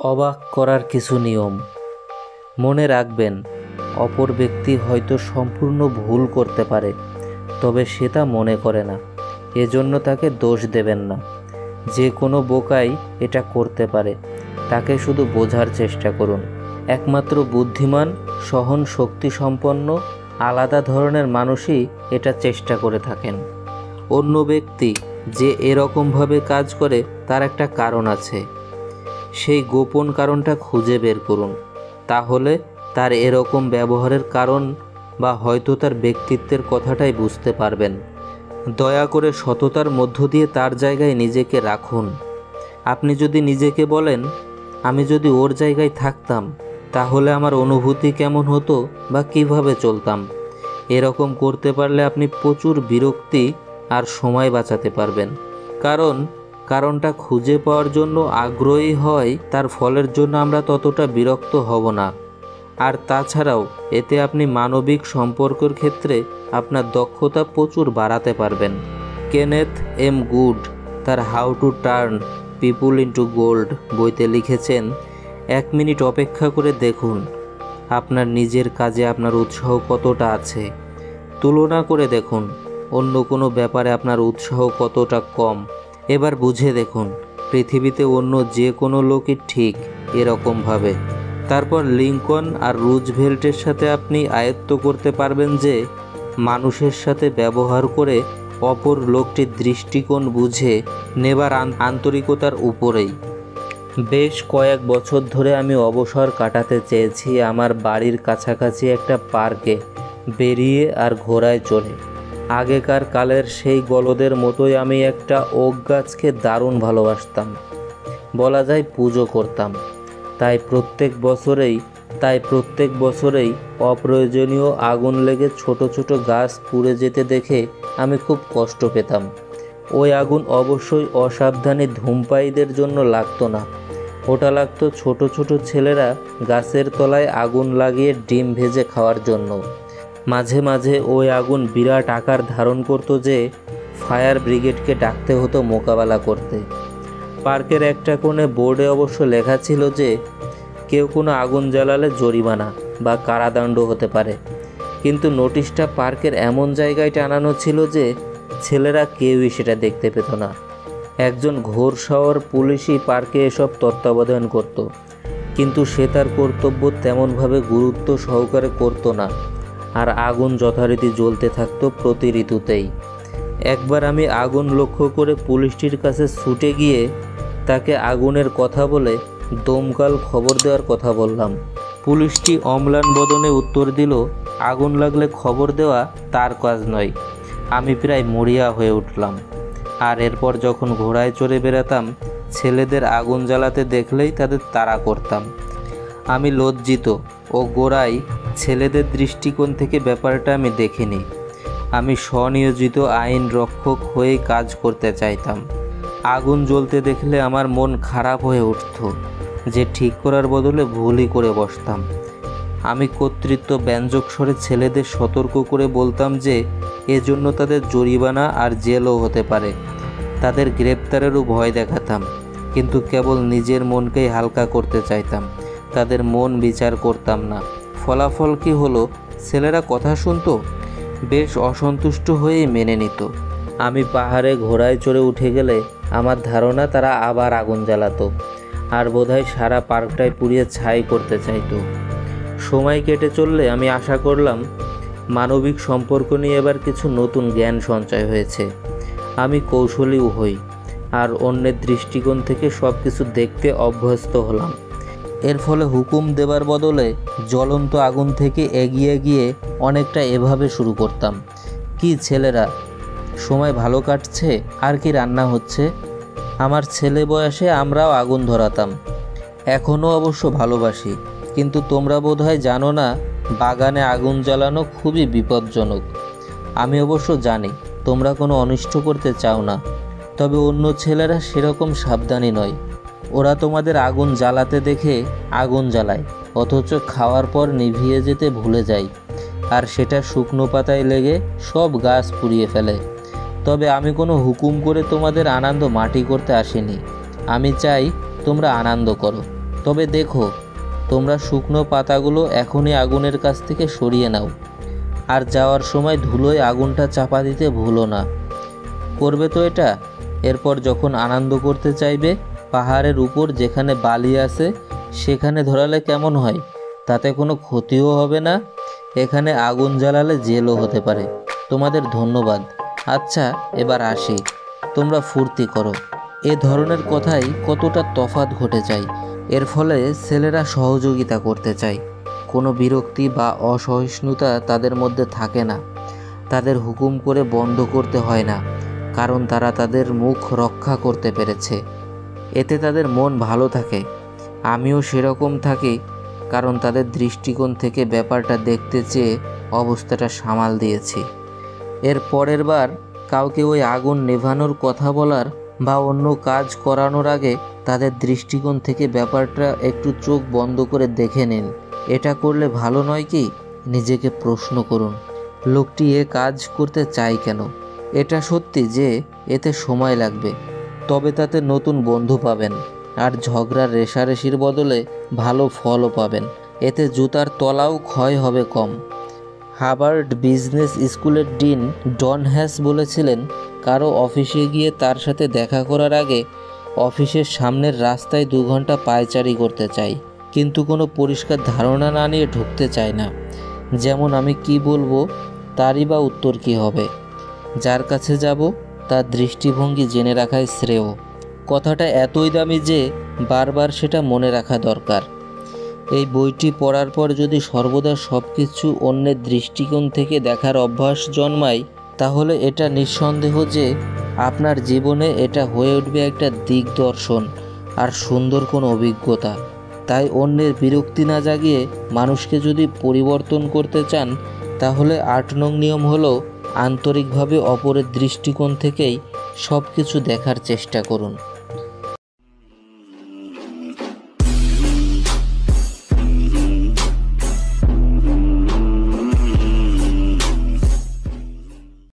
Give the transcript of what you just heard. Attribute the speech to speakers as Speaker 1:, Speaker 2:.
Speaker 1: অবাক করার কিছু নিয়ম। মনে রাখবেন, অপর ব্যক্তি হয়তো সম্পূর্ণ ভুল করতে পারে, তবে সে তা মনে করে না। এজন্য তাকে দোষ দেবেন না। যে কোনো বোকাই এটা করতে পারে। তাকে শুধু বোঝার চেষ্টা করুন। একমাত্র বুদ্ধিমান, সহন শক্তি সম্পন্ন আলাদা ধরনের মানুষই এটা চেষ্টা করে থাকেন। অন্য ব্যক্তি যে এরকমভাবে কাজ করে, তার একটা কারণ আছে। সেই গোপন কারণটা খুঁজে বের করুন। তাহলে তার এরকম ব্যবহারের কারণ বা হয়তো তার ব্যক্তিত্বের কথাটাই বুঝতে পারবেন। দয়া করে সততার মধ্য দিয়ে তার জায়গায় নিজেকে রাখুন। আপনি যদি নিজেকে বলেন, আমি যদি ওর জায়গায় থাকতাম, তাহলে আমার অনুভূতি কেমন হতো বা কীভাবে চলতাম? এরকম করতে পারলে আপনি প্রচুর বিরক্তি আর সময় বাঁচাতে পারবেন। কারণ কারণটা খুঁজে পাওয়ার জন্য আগ্রহী হয়, তার ফলের জন্য আমরা ততটা বিরক্ত হব না। আর তাছাড়াও, এতে আপনি মানবিক সম্পর্কের ক্ষেত্রে আপনার দক্ষতা প্রচুর বাড়াতে পারবেন। কেনেথ এম গুড, তার how to turn, people into gold বইতে লিখেছেন, এক মিনিট অপেক্ষা করে দেখুন, আপনার নিজের কাজে আপনার উৎসাহ কতটা আছে। তুলনা করে দেখুন, অন্য কোনো ব্যাপারে আপনার উৎসাহ কতটা কম। এবার বুঝে দেখুন, পৃথিবীতে অন্য যে কোনো লোকই ঠিক এরকমভাবে তারপর লিঙ্কন আর রুজভেল্টের সাথে আপনি আয়ত্ত করতে পারবেন যে, মানুষের সাথে ব্যবহার করে অপর লোকটির দৃষ্টিকোণ বুঝে নেবার আন্তরিকতার উপরেই। বেশ কয়েক বছর ধরে আমি অবসর কাটাতে চেয়েছি আমার বাড়ির কাছাকাছি একটা পার্কে, বেরিয়ে আর ঘোড়ায় চড়ে। আগেকার কালের সেই গলদের মতোই আমি একটা ওক গাছকে দারুণ ভালোবাসতাম। বলা যায় পুজো করতাম। তাই প্রত্যেক বছরেই, তাই প্রত্যেক বছরেই অপ্রয়োজনীয় আগুন লেগে ছোট ছোট গাছ পুড়ে যেতে দেখে আমি খুব কষ্ট পেতাম। ওই আগুন অবশ্যই অসাবধানে ধূমপায়ীদের জন্য লাগতো না। ওটা লাগতো ছোট ছোট ছেলেরা গাছের তলায় আগুন লাগিয়ে ডিম ভেজে খাওয়ার জন্য। মাঝে মাঝে ওই আগুন বিরাট আকার ধারণ করতো যে ফায়ার ব্রিগেডকে ডাকতে হতো মোকাবেলা করতে। পার্কের একটা কোণে বোর্ডে অবশ্য লেখা ছিল যে কেউ কোনো আগুন জ্বালালে জরিমানা বা কারাদণ্ড হতে পারে। কিন্তু নোটিশটা পার্কের এমন জায়গায় টানানো ছিল যে ছেলেরা কেউই সেটা দেখতে পেত না। একজন ঘোর শহর পুলিশই পার্কে এসব তত্ত্বাবধান করত। কিন্তু সে তার কর্তব্য তেমনভাবে গুরুত্ব সহকারে করতো না। আর আগুন যথারীতি জ্বলতে থাকতো প্রতি ঋতুতেই। একবার আমি আগুন লক্ষ্য করে পুলিশটির কাছে ছুটে গিয়ে তাকে আগুনের কথা বলে দমকাল খবর দেওয়ার কথা বললাম। পুলিশটি অম্লান বদনে উত্তর দিল, আগুন লাগলে খবর দেওয়া তার কাজ নয়। আমি প্রায় মরিয়া হয়ে উঠলাম। আর এরপর যখন ঘোড়ায় চড়ে বেড়াতাম, ছেলেদের আগুন জ্বালাতে দেখলেই তাদের তাড়া করতাম। আমি লজ্জিত ও গোড়ায় ছেলেদের দৃষ্টিকোণ থেকে ব্যাপারটা আমি দেখিনি। আমি স্বনিয়োজিত আইন রক্ষক হয়ে কাজ করতে চাইতাম। আগুন জ্বলতে দেখলে আমার মন খারাপ হয়ে উঠত যে ঠিক করার বদলে ভুলই করে বসতাম। আমি কর্তৃত্ব ব্যঞ্জক স্বরে ছেলেদের সতর্ক করে বলতাম যে এজন্য তাদের জরিমানা আর জেলও হতে পারে। তাদের গ্রেপ্তারেরও ভয় দেখাতাম, কিন্তু কেবল নিজের মনকেই হালকা করতে চাইতাম। তাদের মন বিচার করতাম না। ফলাফল কি হলো, ছেলেরা কথা শুনতো? বেশ অসন্তুষ্ট হয়েই মেনে নিত। আমি পাহাড়ে ঘোড়ায় চড়ে উঠে গেলে আমার ধারণা তারা আবার আগুন জ্বালাতো আর বোধহয় সারা পার্কটায় পুড়িয়ে ছাই করতে চাইতো। সময় কেটে চললে আমি আশা করলাম, মানবিক সম্পর্ক নিয়ে এবার কিছু নতুন জ্ঞান সঞ্চয় হয়েছে। আমি কৌশলীও হই আর অন্যের দৃষ্টিকোণ থেকে সব কিছু দেখতে অভ্যস্ত হলাম। এর ফলে হুকুম দেবার বদলে জ্বলন্ত আগুন থেকে এগিয়ে গিয়ে অনেকটা এভাবে শুরু করতাম। কি ছেলেরা, সময় ভালো কাটছে? আর কি রান্না হচ্ছে? আমার ছেলে বয়সে আমরাও আগুন ধরাতাম। এখনও অবশ্য ভালোবাসি। কিন্তু তোমরা বোধহয় জানো না, বাগানে আগুন জ্বালানো খুবই বিপজ্জনক। আমি অবশ্য জানি, তোমরা কোনো অনিষ্ট করতে চাও না। তবে অন্য ছেলেরা সেরকম সাবধানী নয়। ওরা তোমাদের আগুন জ্বালাতে দেখে আগুন জ্বালায়, অথচ খাওয়ার পর নিভিয়ে যেতে ভুলে যায়। আর সেটা শুকনো পাতায় লেগে সব গাছ পুড়িয়ে ফেলে। তবে আমি কোনো হুকুম করে তোমাদের আনন্দ মাটি করতে আসিনি। আমি চাই তোমরা আনন্দ করো। তবে দেখো, তোমরা শুকনো পাতাগুলো এখনই আগুনের কাছ থেকে সরিয়ে নাও। আর যাওয়ার সময় ধুলোয় আগুনটা চাপা দিতে ভুলো না। করবে তো এটা? এরপর যখন আনন্দ করতে চাইবে পাহাড়ের উপর যেখানে বালি আছে, সেখানে ধরালে কেমন হয়? তাতে কোনো ক্ষতিও হবে না। এখানে আগুন জ্বালালে জেলও হতে পারে। তোমাদের ধন্যবাদ। আচ্ছা এবার আসি। তোমরা ফুর্তি করো। এ ধরনের কথাই কতটা তফাত ঘটে যায়। এর ফলে ছেলেরা সহযোগিতা করতে চায়। কোনো বিরক্তি বা অসহিষ্ণুতা তাদের মধ্যে থাকে না। তাদের হুকুম করে বন্ধ করতে হয় না। কারণ তারা তাদের মুখ রক্ষা করতে পেরেছে। এতে তাদের মন ভালো থাকে। আমিও সেরকম থাকি, কারণ তাদের দৃষ্টিকোণ থেকে ব্যাপারটা দেখতে চেয়ে অবস্থাটা সামাল দিয়েছি। এর পরের বার কাউকে ওই আগুন নেভানোর কথা বলার বা অন্য কাজ করানোর আগে তাদের দৃষ্টিকোণ থেকে ব্যাপারটা একটু চোখ বন্ধ করে দেখে নিন। এটা করলে ভালো নয় কি? নিজেকে প্রশ্ন করুন, লোকটি এ কাজ করতে চায় কেন? এটা সত্যি যে এতে সময় লাগবে। তবে তাতে নতুন বন্ধু পাবেন। আর ঝগড়ার রেশারেশির বদলে ভালো ফলও পাবেন। এতে জুতার তলাও ক্ষয় হবে কম। হাবার্ড বিজনেস স্কুলের ডিন ডন হ্যাস বলেছিলেন, কারও অফিসে গিয়ে তার সাথে দেখা করার আগে অফিসের সামনের রাস্তায় দু ঘণ্টা পায়চারি করতে চাই। কিন্তু কোনো পরিষ্কার ধারণা না নিয়ে ঢুকতে চাই না। যেমন আমি কি বলব, তারই বা উত্তর কি হবে? যার কাছে যাব তার দৃষ্টিভঙ্গি জেনে রাখাই শ্রেয়। কথাটা এতই দামি যে বারবার সেটা মনে রাখা দরকার। এই বইটি পড়ার পর যদি সর্বদা সব কিছু অন্যের দৃষ্টিকোণ থেকে দেখার অভ্যাস জন্মায়, তাহলে এটা নিঃসন্দেহ যে আপনার জীবনে এটা হয়ে উঠবে একটা দিগদর্শন আর সুন্দর কোনো অভিজ্ঞতা। তাই অন্যের বিরক্তি না জাগিয়ে মানুষকে যদি পরিবর্তন করতে চান, তাহলে আট নং নিয়ম হলো আন্তরিকভাবে অপরের দৃষ্টিকোণ থেকেই সব কিছু দেখার চেষ্টা করুন।